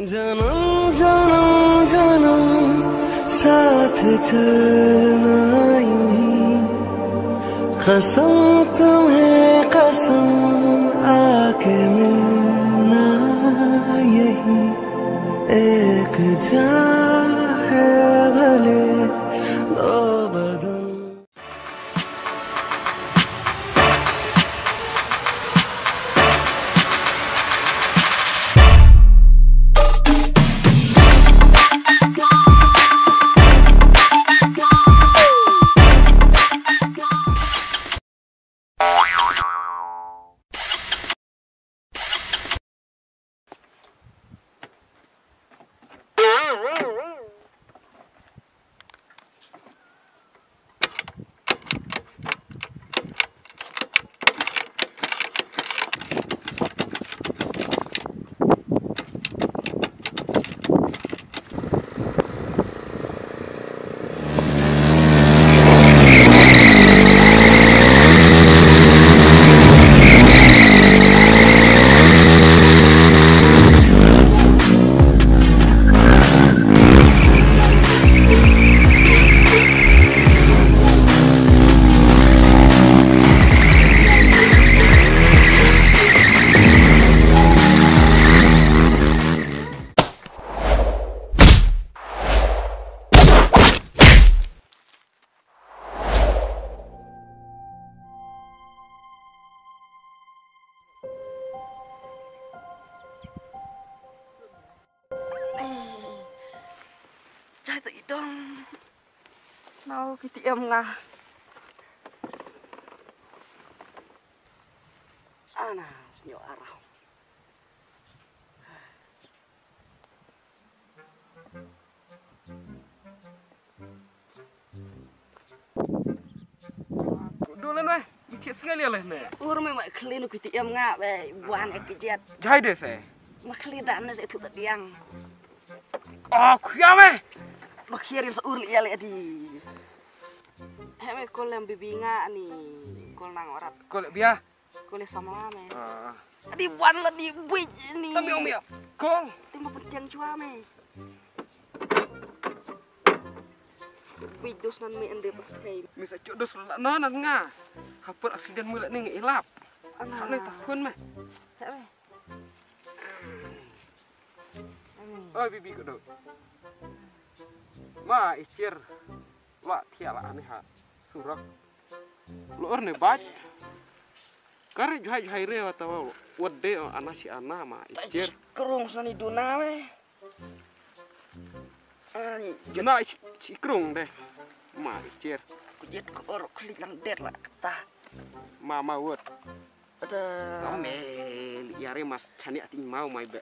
जन्म जन्म जन्म साथ चलना कसम तुम्हें कसम आके मिलना यही एक जा है भले, दो बदन Nào cái tiệm là Ana senyo arah Dulu nih, ikut sekali lah nih. Ur me mak kelinu cái tiệm nga be buan ek jet Jai deh saya. Mak keli dan se tu diang. Oh, kuya meh. Mak kirin sa ur li ali di Heme kol yang bibi nga ni kol nang orat lihat biar. kol sama me Ah, Di buan la di buij ni Tapi om ya, kong. Timba pencang chua me Buij dos nan me ende pakai Misa jodoh sudah non nga. Hapun aksiden mulai nih ngilap. Kau nih tahun meh. Heme Oh, bibi kudu. Ma, icir. Wa tiala aneh ha. Surak. Luar nih baj. Kare juhai juhai re wede oh, anak si anak ma icir. Kerung sani duna Ani Jena si krung deh. Ma icir. kujet ko or kulit lang det la kata Ma ma wot. ada Kau me yare mas cani ating mau mai be.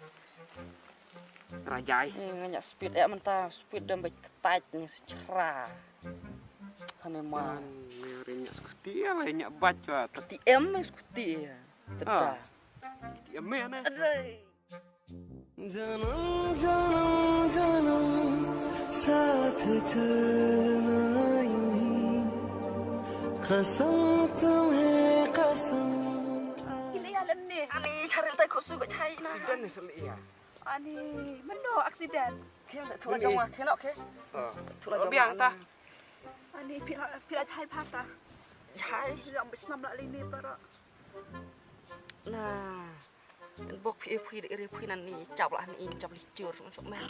Rajai. nganyak speed ya mentah speed dan baik ketajnya secara kane man Man, yare nyak skuti ya lah nyak baca. teti em me skuti ya teda Ya me aneh. ada जन्म जन्म जन्म साथ चलना यूं ही कसम तुम्हें कसम Ini alam ni. ani cari tay ko suga chai na Sidan nih seli ya. Ani mendo aksiden. kem sa thula jong wa kena ke Oh. thula Oh, biang ta. Ani pila pila chai pata. chai Yang besnam la lini para. nah bok pi pi re pi nan ni chap la ni chap li chur sung sung men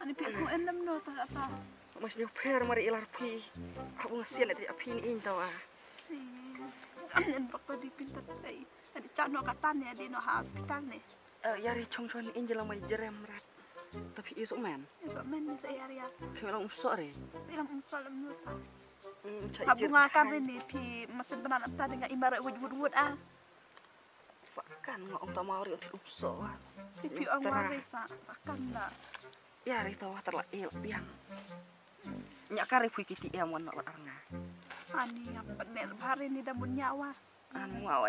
Ani pi su enam no ta apa. mas ni per mari ilar pi aku ngasil dari api ni in tawa Ani bakto di pintat ai. Ani cano katan ya di no hospital ni. yari chong chon in jelang mai jerem rat tapi isu men Esok men ni saya area. kemelang usore Bilang umsalam no ta. Chai Abunga kami ni pi mesin benan ta dengan ibarat wud wud ah. sakan ngom ta mau ri untuk uso Si pi ang marisa akan na. yari tawa terla il biang nyakare pui kiti ya mon ora arnga Ani apa nel hari ni dah nyawa. anu no.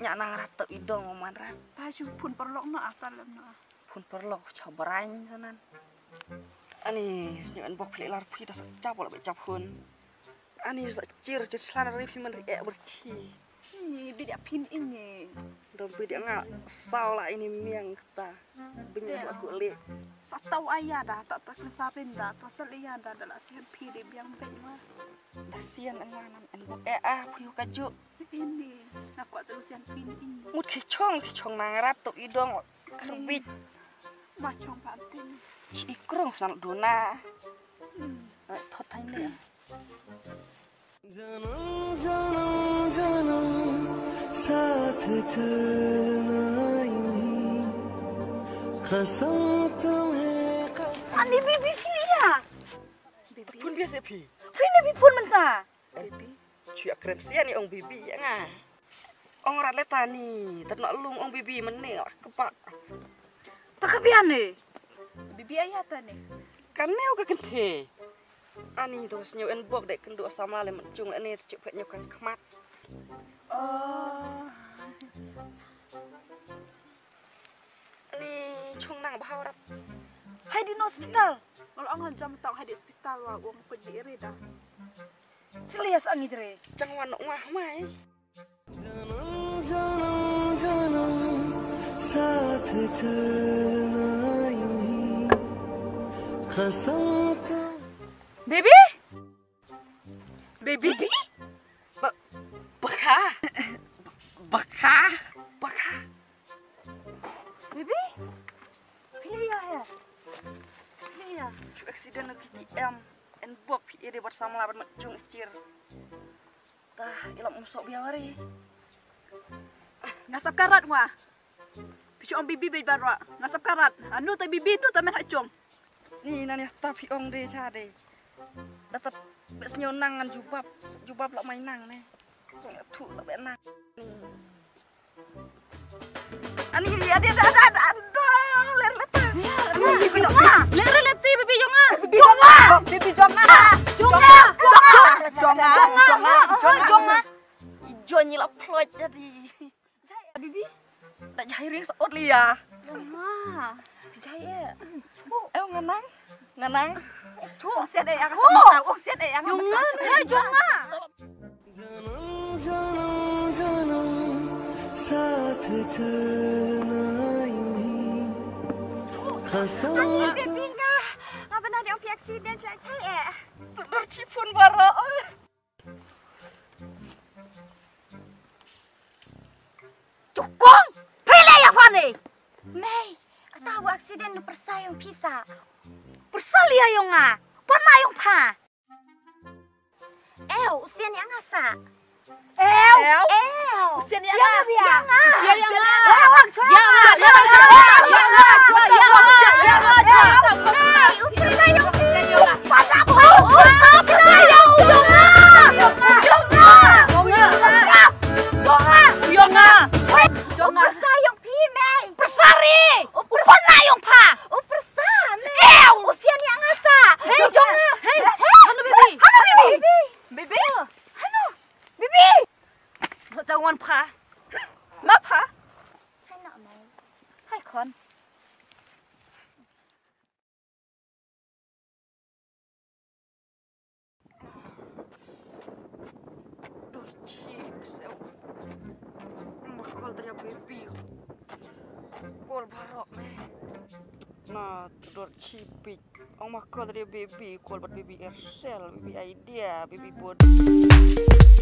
nyak nang rata idong oman rat Taju pun perlok no atalam no. pun perlo cobrany sanan ani snyon bok plik lar pui das cap wala be cap hun ani hmm. cir jadi selana hmm. review menteri eh berci. Tidak pin ini. Dan tidak ngal saulah ini miang kita banyak aku iya. li satau ayah dah tak tak mesarin dah tosel iya dah dalam sian pilih yang banyak kasian enganan enbok eh ah piu kaju ini Nak kuat terus yang pin ini. Mut kicong kicong nangrat tu idong kerbit. Macam pantin ikrung sangat dona ทดไทยเนี่ย साथ चलना यूं ही कसम तुम्हें कसम Ani bibi filia. Bibi, Pun biasa pi. Fina bipun menta. bibi. Cuy keren sih ni ong bibi ya nga. Ong rat leta ni, ternak lung ong bibi mene kepak. Tak kebiane. Bibi ayah tadi. Kan neo อันนี้ตัวสิวเอ็นบวกเด็กกันดูสามลาเลยมันจุงอันนี้จะเพื่อนยกันขมัดนี่ช่วงนั่งเบาครับให้ดินอสปิตาลมาลองหันจำต้องให้ดิสปิตาลว่าวงคนดีรีดาสิเลียสอันนี้เลยจังหวะนกมาทำไมขสัง तुम Bibi? Bibi? Baka. Baka. Baka. Bibi? Filia ya. Filia. Cuy accident lagi di em. En bok pi ide bersama laban mencung icir. Tah ilam musok biawari. Ngasap karat wah. Picu om bibi bibi baru. Ngasap karat. Anu tak bibi nu tak main hacung. Ni nani tapi ong de cha de. Dapat bes nyonangan jubab, jubab lak main nang ne. So ya tu lak ben nang. Ni. Ani dia dia ada ada ada ler leta. Lere leti bibi jonga. Jonga. Bibi jonga. Jonga. Jonga. Jonga. Jonga. Jonga. Jonga. Ijo nyilap plot jadi. Bibi. Dak jahiri saot lia. Mama. Jaya. Eh nganang. Nanang. Chu uksiat ayang sama tahu uksiat ayang. Jungan, hei jungan. Janam janam janam saath chana yungi. Kasam. Jangan binga. Apa nadi om piak siden piak cai eh. Tudor cipun baro. Cukong, pilih ya Fani. Mei, tahu aksiden persa yang pisah. Persali ayong ah. Pernah ayong pa. Eh, usian yang asa. Eh, Ew. eh. Usian yang Yang ah. Yang Usian yang ah. Eh, wang chua. Yang ah, yang ah, yang ah, yang ah, chua, yang ah, yang juokseu. Mä kolta jokin piu. Kolma romme. Na, dor chipi. Oma kolta jokin piu. Kolma bibi ersel, bibi idea, bibi bodoh.